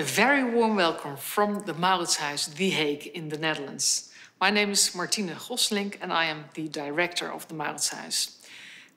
A very warm welcome from the Mauritshuis The Hague in the Netherlands. My name is Martine Gosselink and I am the director of the Mauritshuis.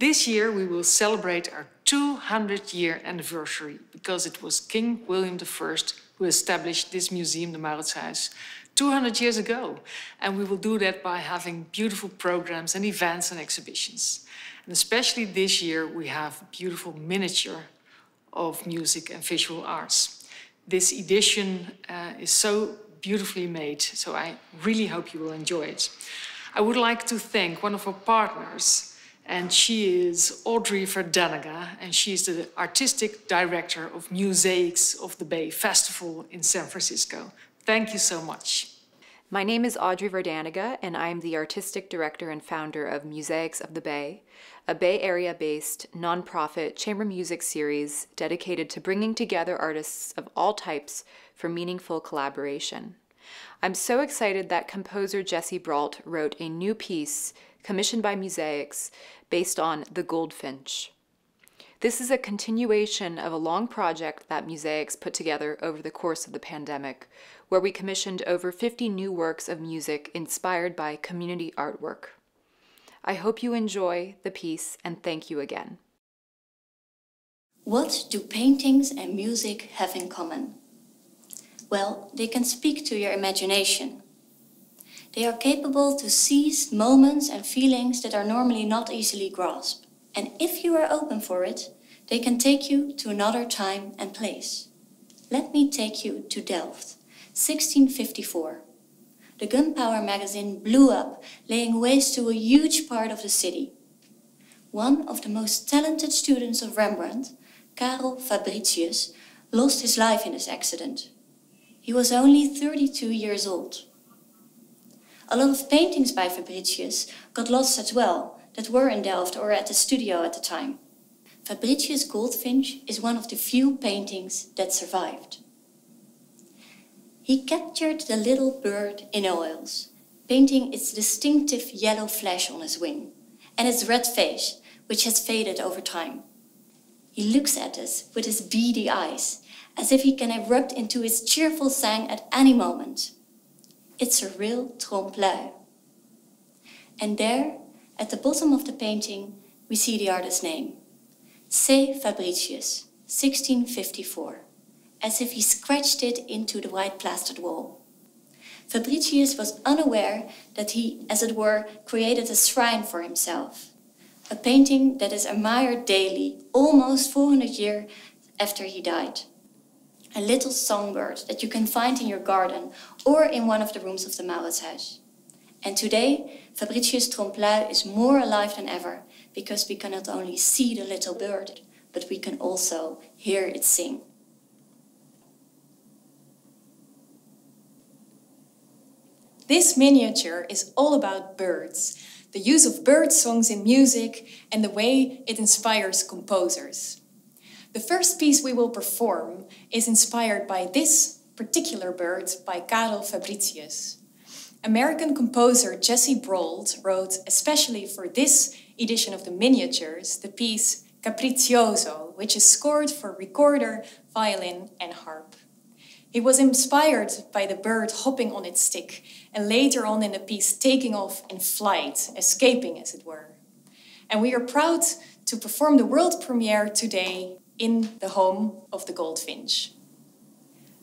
This year we will celebrate our 200 year anniversary because it was King William I who established this museum, the Mauritshuis, 200 years ago. And we will do that by having beautiful programs and events and exhibitions. And especially this year, we have a beautiful miniature of music and visual arts. This edition uh, is so beautifully made, so I really hope you will enjoy it. I would like to thank one of our partners, and she is Audrey Vardanega, and she is the artistic director of Musaics of the Bay Festival in San Francisco. Thank you so much. My name is Audrey Vardanega, and I am the artistic director and founder of Musaics of the Bay, a Bay Area based nonprofit chamber music series dedicated to bringing together artists of all types for meaningful collaboration. I'm so excited that composer Jesse Brault wrote a new piece commissioned by Musaics based on The Goldfinch. This is a continuation of a long project that Musaics put together over the course of the pandemic, where we commissioned over 50 new works of music inspired by community artwork. I hope you enjoy the piece and thank you again. What do paintings and music have in common? Well, they can speak to your imagination. They are capable to seize moments and feelings that are normally not easily grasped. And if you are open for it, they can take you to another time and place. Let me take you to Delft, 1654. The gunpowder magazine blew up, laying waste to a huge part of the city. One of the most talented students of Rembrandt, Carel Fabritius, lost his life in this accident. He was only 32 years old. A lot of paintings by Fabritius got lost as well, that were in Delft or at the studio at the time. Fabritius Goldfinch is one of the few paintings that survived. He captured the little bird in oils, painting its distinctive yellow flesh on his wing and its red face, which has faded over time. He looks at us with his beady eyes, as if he can erupt into his cheerful sang at any moment. It's a real trompe-l'oeil. And there, at the bottom of the painting, we see the artist's name. C. Fabritius, 1654, as if he scratched it into the white plastered wall. Fabritius was unaware that he, as it were, created a shrine for himself, a painting that is admired daily, almost 400 years after he died. A little songbird that you can find in your garden or in one of the rooms of the Mauritshuis. And today, Fabritius Trompe-l'oeil is more alive than ever because we can not only see the little bird, but we can also hear it sing. This miniature is all about birds, the use of bird songs in music, and the way it inspires composers. The first piece we will perform is inspired by this particular bird by Carel Fabritius. American composer Jesse Brault wrote especially for this edition of the miniatures the piece Capriccioso, which is scored for recorder, violin, and harp. He was inspired by the bird hopping on its stick, and later on in the piece taking off in flight, escaping as it were. And we are proud to perform the world premiere today in the home of the Goldfinch.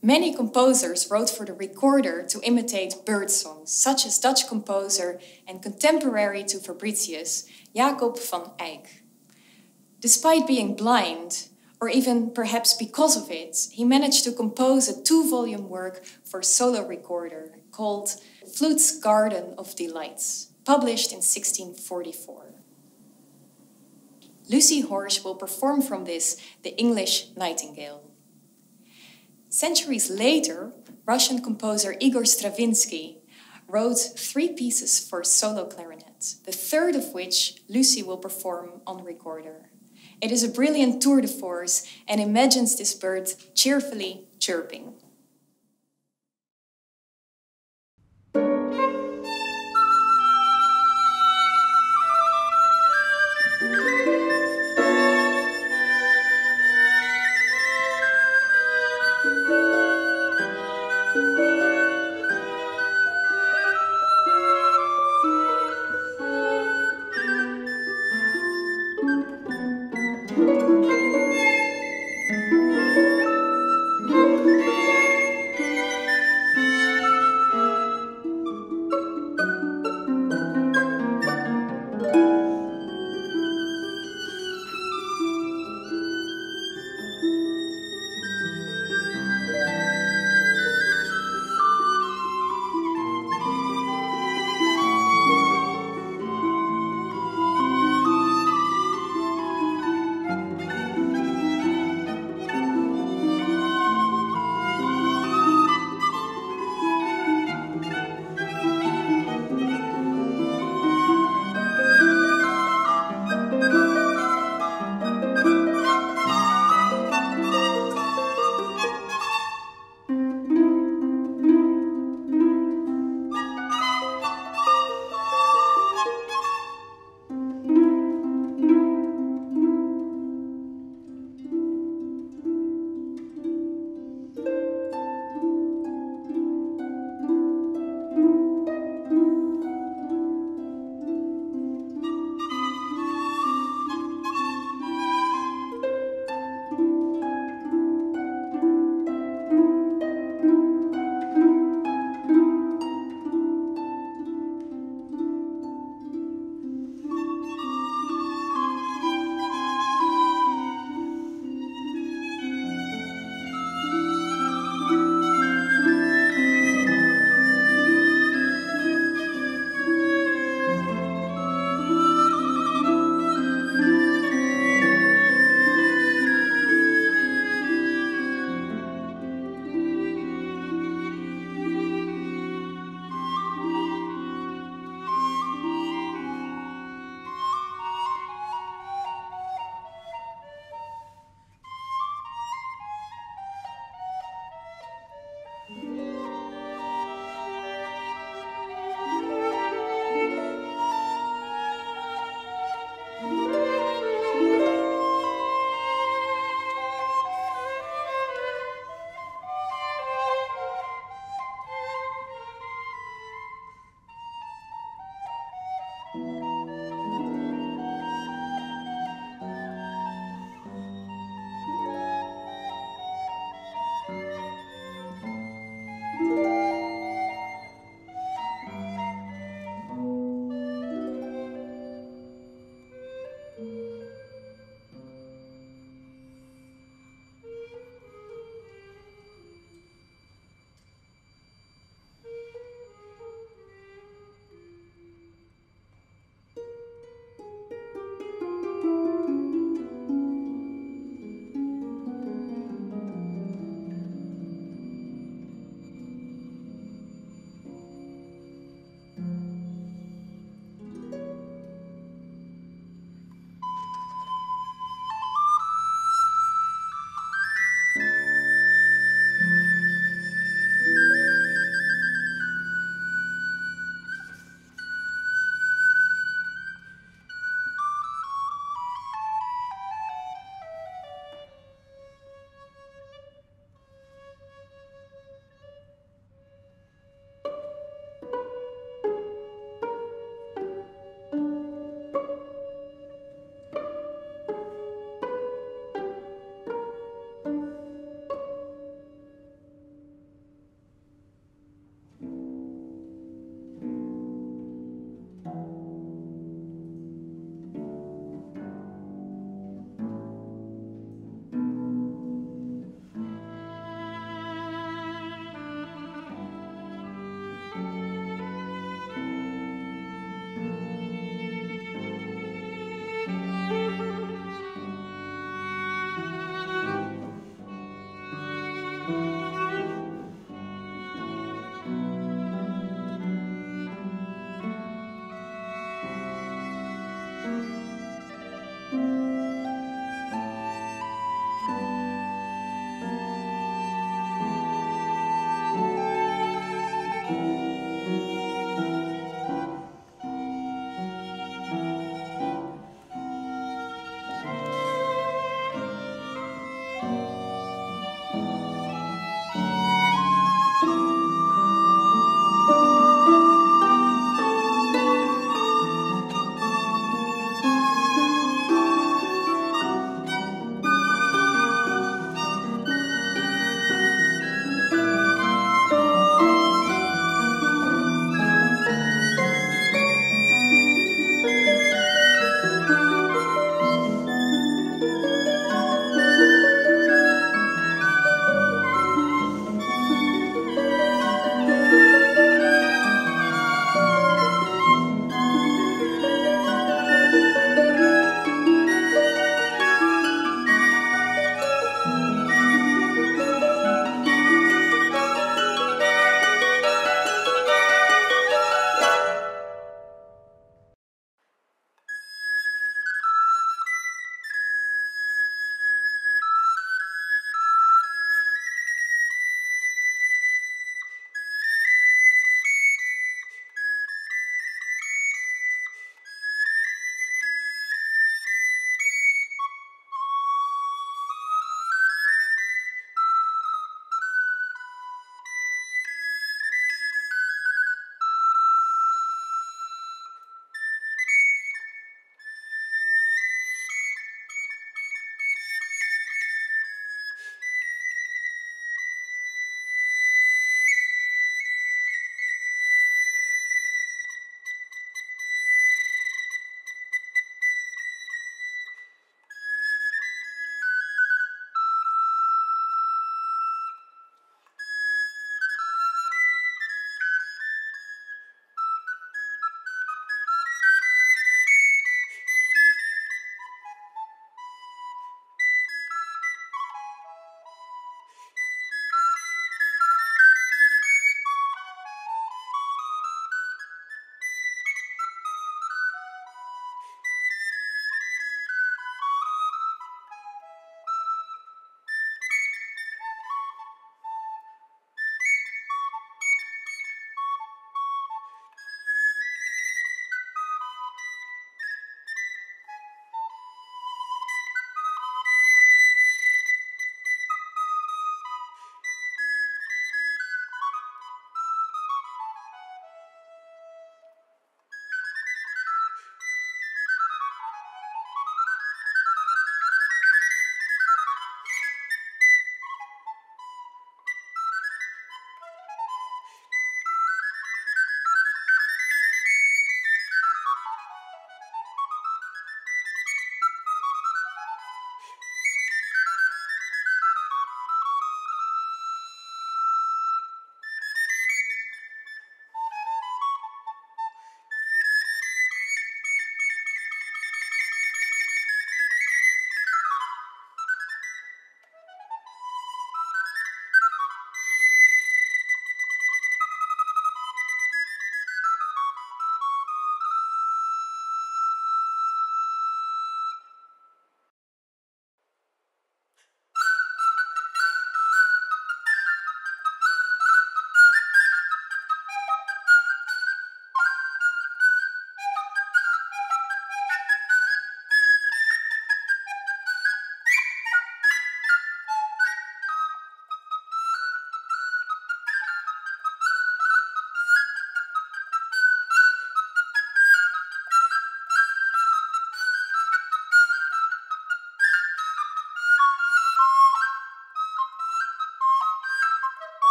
Many composers wrote for the recorder to imitate bird songs, such as Dutch composer and contemporary to Fabritius, Jacob van Eyck. Despite being blind, or even perhaps because of it, he managed to compose a two volume work for solo recorder called Flute's Garden of Delights, published in 1644. Lucie Horsch will perform from this the English Nightingale. Centuries later, Russian composer Igor Stravinsky wrote three pieces for solo clarinet, the third of which Lucy will perform on recorder. It is a brilliant tour de force and imagines this bird cheerfully chirping.